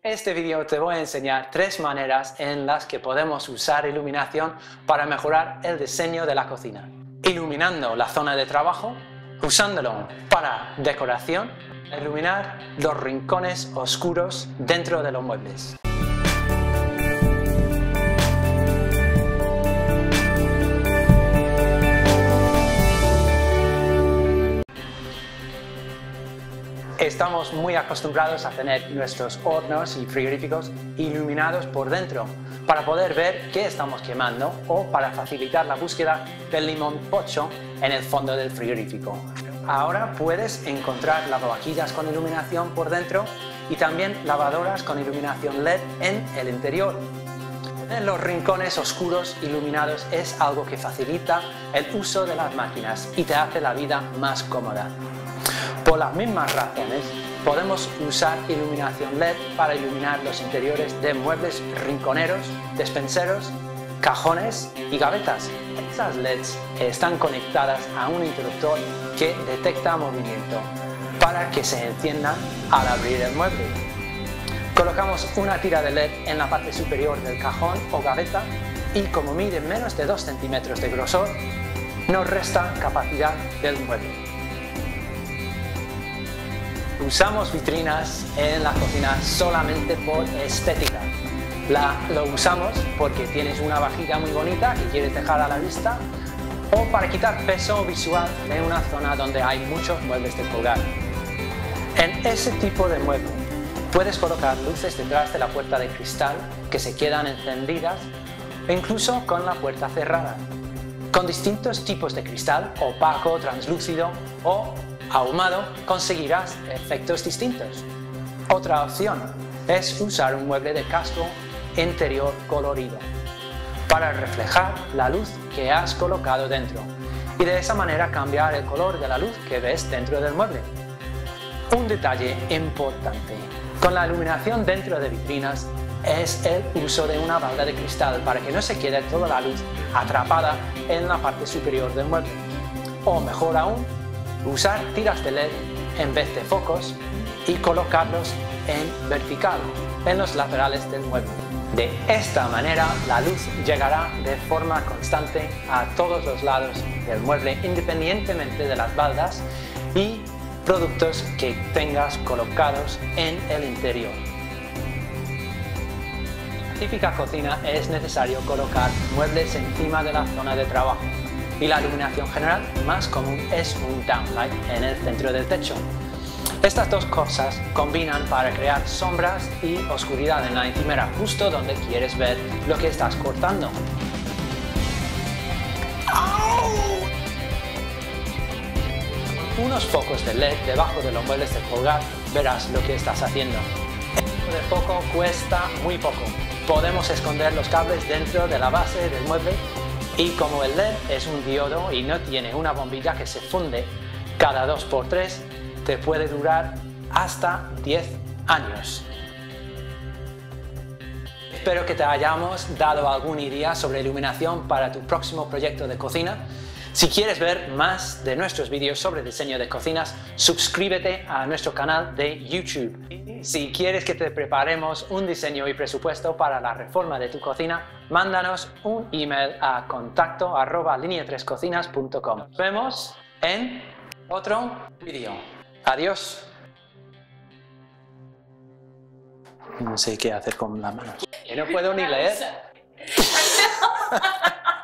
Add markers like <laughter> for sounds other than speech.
En este vídeo te voy a enseñar tres maneras en las que podemos usar iluminación para mejorar el diseño de la cocina. Iluminando la zona de trabajo, usándolo para decoración, iluminar los rincones oscuros dentro de los muebles. Estamos muy acostumbrados a tener nuestros hornos y frigoríficos iluminados por dentro para poder ver qué estamos quemando o para facilitar la búsqueda del limón pocho en el fondo del frigorífico. Ahora puedes encontrar lavavajillas con iluminación por dentro y también lavadoras con iluminación LED en el interior. Los rincones oscuros iluminados es algo que facilita el uso de las máquinas y te hace la vida más cómoda. Por las mismas razones, podemos usar iluminación LED para iluminar los interiores de muebles rinconeros, despenseros, cajones y gavetas. Esas LEDs están conectadas a un interruptor que detecta movimiento para que se enciendan al abrir el mueble. Colocamos una tira de LED en la parte superior del cajón o gaveta y como mide menos de 2 centímetros de grosor, nos resta capacidad del mueble. Usamos vitrinas en la cocina solamente por estética. La, lo usamos porque tienes una vajilla muy bonita y quieres dejar a la vista o para quitar peso visual en una zona donde hay muchos muebles de colgar. En ese tipo de mueble puedes colocar luces detrás de la puerta de cristal que se quedan encendidas e incluso con la puerta cerrada, con distintos tipos de cristal, opaco, translúcido o ahumado conseguirás efectos distintos. Otra opción es usar un mueble de casco interior colorido para reflejar la luz que has colocado dentro y de esa manera cambiar el color de la luz que ves dentro del mueble. Un detalle importante con la iluminación dentro de vitrinas es el uso de una balda de cristal para que no se quede toda la luz atrapada en la parte superior del mueble. O mejor aún, usar tiras de LED en vez de focos y colocarlos en vertical, en los laterales del mueble. De esta manera la luz llegará de forma constante a todos los lados del mueble independientemente de las baldas y productos que tengas colocados en el interior. En la típica cocina es necesario colocar muebles encima de la zona de trabajo y la iluminación general más común es un downlight en el centro del techo. Estas dos cosas combinan para crear sombras y oscuridad en la encimera, justo donde quieres ver lo que estás cortando. Unos focos de LED debajo de los muebles de colgar, verás lo que estás haciendo. El de foco cuesta muy poco. Podemos esconder los cables dentro de la base del mueble y como el LED es un diodo y no tiene una bombilla que se funde cada 2x3, te puede durar hasta 10 años. Espero que te hayamos dado alguna idea sobre iluminación para tu próximo proyecto de cocina. Si quieres ver más de nuestros vídeos sobre diseño de cocinas, suscríbete a nuestro canal de YouTube. Si quieres que te preparemos un diseño y presupuesto para la reforma de tu cocina, mándanos un email a contacto arroba 3 cocinas.com. Nos vemos en otro vídeo. Adiós. No sé qué hacer con la mano. no puedo ni leer. <laughs>